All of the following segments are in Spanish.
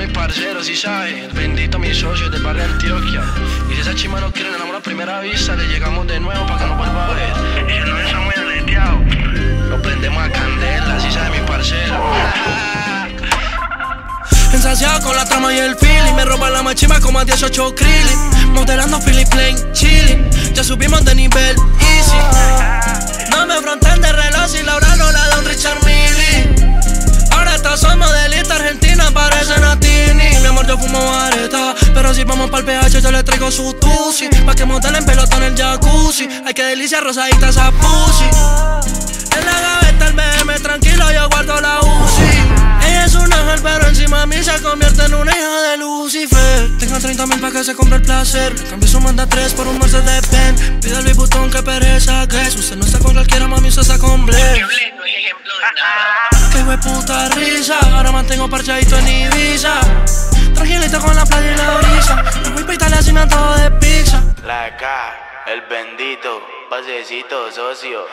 mi parcero, si sabe, el bendito mi socio del barrio Antioquia. Y si esa chima no quiere enamorar a primera vista, le llegamos de nuevo para que no vuelva a ver. Y si no está muy aleteado, lo prendemos a candela, si sabe mi parcero. Ensaciado con la trama y el feeling Me roban la machima como a 18 krillin Modelando Philip Plain, chilling Ya subimos de nivel, easy No me fronten de reloj y Laura no la da un Richard Mille le traigo su tusi Pa' que modelen pelota en el jacuzzi Ay, que delicia rosadita esa pussy En la gaveta el BM, tranquilo, yo guardo la UCI ella es un ángel, pero encima a mí se convierte en una hija de Lucifer. Tengo 30 mil para que se compre el placer. Cambio su manda 3 por un Mercedes Benz. Pide el botón que pereza, que es. Usted no está con cualquiera, mami, usted está con Blair. Qué puta risa. Ahora mantengo parchadito en Ibiza. Tranquilito con la playa y la brisa. Pasecito, socio.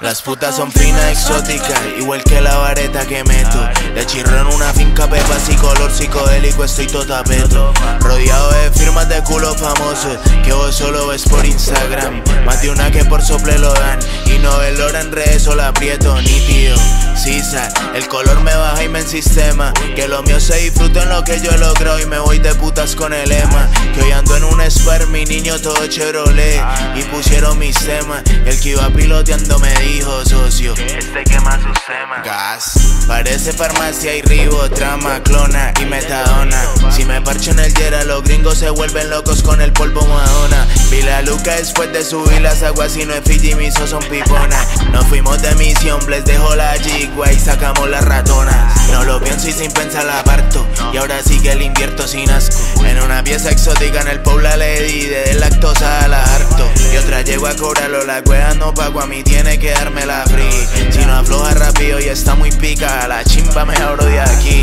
Las putas son finas, exóticas, igual que la vareta que meto. Le chirro en una finca pepa, y color psicodélico, estoy todo tapeto. Rodeado de firmas de culo famosos, que vos solo ves por Instagram. Más de una que por sople lo dan, y no el oro en redes, solo aprieto, nítido. El color me baja y me en sistema. Que lo mío se disfruta en lo que yo logro y me voy de putas con el lema. Que hoy ando en un Spar, mi niño todo Chevrolet. Y pusieron mis temas. El que iba piloteando me dijo, socio. Este quema su temas. Gas, parece farmacia y ribo, trama, clona y metadona. Si me parcho en el Yera, los gringos se vuelven locos con el polvo Madonna. Vi la Luca después de subir las aguas y no es Fiji, mis son pipona. Nos fuimos de misión, les dejo la jigua y sacamos las ratonas. No lo pienso y sin pensar la parto. Y ahora sí que el invierto sin asco. En una pieza exótica en el Pobla le di de lactosa a la harto. Y otra llego a cobrarlo, la cueva no pago, a mí tiene que darme la free. Si no afloja rápido y está muy pica, la chimba me abro de aquí.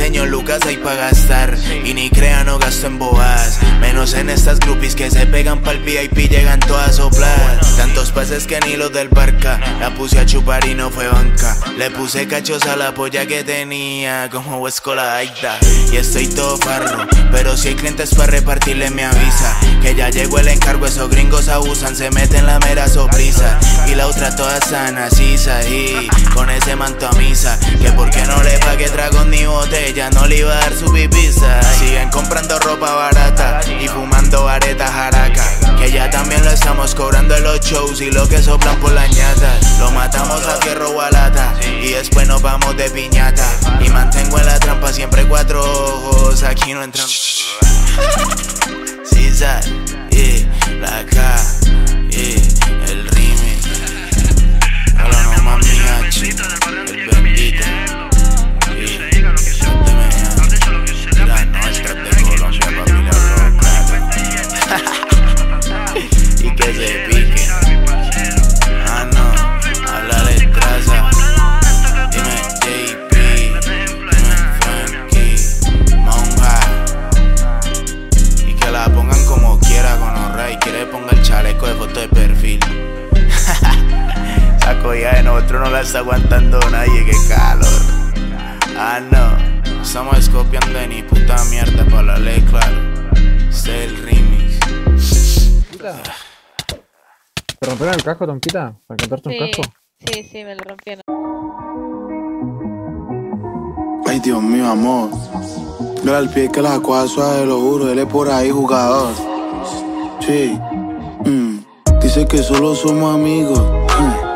Señor Lucas, hay pa' gastar. Y ni crea, no gasto en boas. Menos en estas groupies que se pegan pa'l VIP, llegan todas a soplar. Tantos pases que ni los del barca. La puse a chupar y no fue banca. Le puse cachos a la polla que tenía, como huesco la aita. Y estoy todo farro, pero si hay clientes para repartirle me avisa. Que ya llegó el encargo, esos gringos abusan, se meten la mera sorpresa. Y la otra toda sana, sisa, y con ese manto a misa. Que porque no le pague trago ni botella, no le iba a dar su pipisa. Siguen comprando ropa barata y fumando aretas jaraca. Que ya también lo estamos cobrando en los shows y lo que soplan por la ñata. Lo matamos a fierro o a lata y después nos vamos de piñata. Y mantengo en la trampa siempre cuatro ojos, aquí no entran. Sisa, yeah, la K, yeah, Ya de nosotros no la está aguantando nadie, qué calor. Ah, no, estamos escopiando de ni puta mierda para la ley, claro. Este es el remix. ¿Te rompieron el casco, Tonquita? ¿Para cantarte un Sí, casco? sí, sí, me lo rompieron. Ay, Dios mío, amor. Mira al pie que la cosa suave, lo juro, él es por ahí jugador. Sí. mm, Dice que solo somos amigos. mm,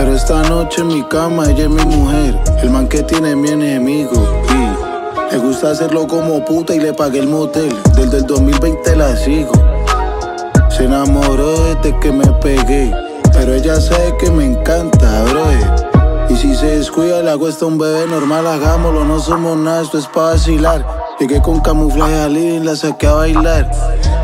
Pero esta noche en mi cama ella es mi mujer. El man que tiene mi enemigo. Y le gusta hacerlo como puta y le pagué el motel. Desde el 2020 la sigo. Se enamoró desde que me pegué. Pero ella sabe que me encanta, bro. Y si se descuida, le hago esto a un bebé normal, hagámoslo, no somos nada, esto es pa' vacilar. Llegué con camuflaje al living, la saqué a bailar.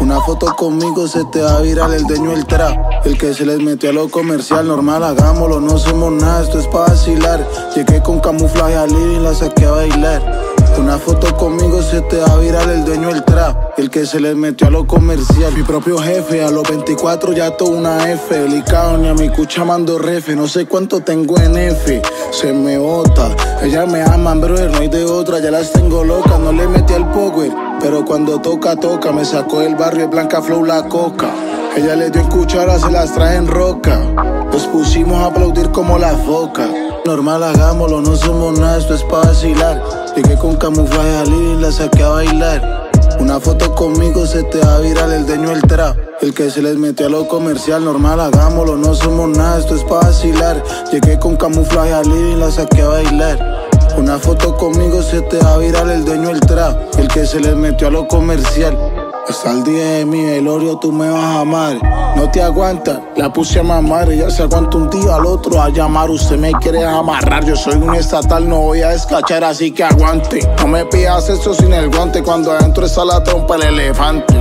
Una foto conmigo se te va a virar el dueño del trap. El que se les metió a lo comercial, normal, hagámoslo, no somos nada, esto es pa' vacilar. Llegué con camuflaje al living, la saqué a bailar. Una foto conmigo se te va a virar el dueño del trap, el que se les metió a lo comercial. Mi propio jefe, a los 24 ya todo una F. Delicado ni a mi cucha mando refe, no sé cuánto tengo en F. Se me bota, ella me ama, brother, no hay de otra, ya las tengo locas, no le metí al power. Pero cuando toca, toca, me sacó del barrio Blanca Flow la coca. Ella le dio en cuchara, se las trae en roca. Nos pusimos a aplaudir como la foca. Normal, hagámoslo, no somos nada, esto es pa' vacilar. Llegué con camuflaje al y la saqué a bailar. Una foto conmigo se te va a virar el dueño del trap. El que se les metió a lo comercial, normal, hagámoslo, no somos nada, esto es pa' vacilar. Llegué con camuflaje al y la saqué a bailar. Una foto conmigo se te va a virar el dueño del trap. El que se les metió a lo comercial. Hasta el día de mi velorio tú me vas a amar. No te aguanta, la puse a mamar. Ella se aguanta un día al otro a llamar. Usted me quiere amarrar. Yo soy un estatal, no voy a descachar, así que aguante. No me pidas eso sin el guante. Cuando adentro está la trompa el elefante.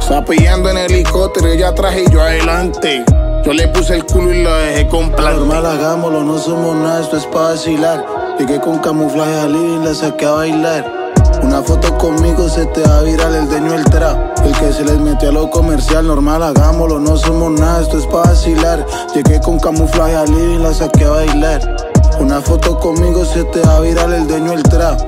Está pidiendo en helicóptero, ella atrás y yo adelante. Yo le puse el culo y lo dejé con plan. Normal, hagámoslo, no somos nada, esto es pa' vacilar. Llegué con camuflaje al y la saqué a bailar. Una foto conmigo se te va a virar el dueño del trap. El que se les metió a lo comercial, normal, hagámoslo, no somos nada, esto es pa' vacilar. Llegué con camuflaje al y la saqué a bailar. Una foto conmigo se te va a virar el dueño del trap.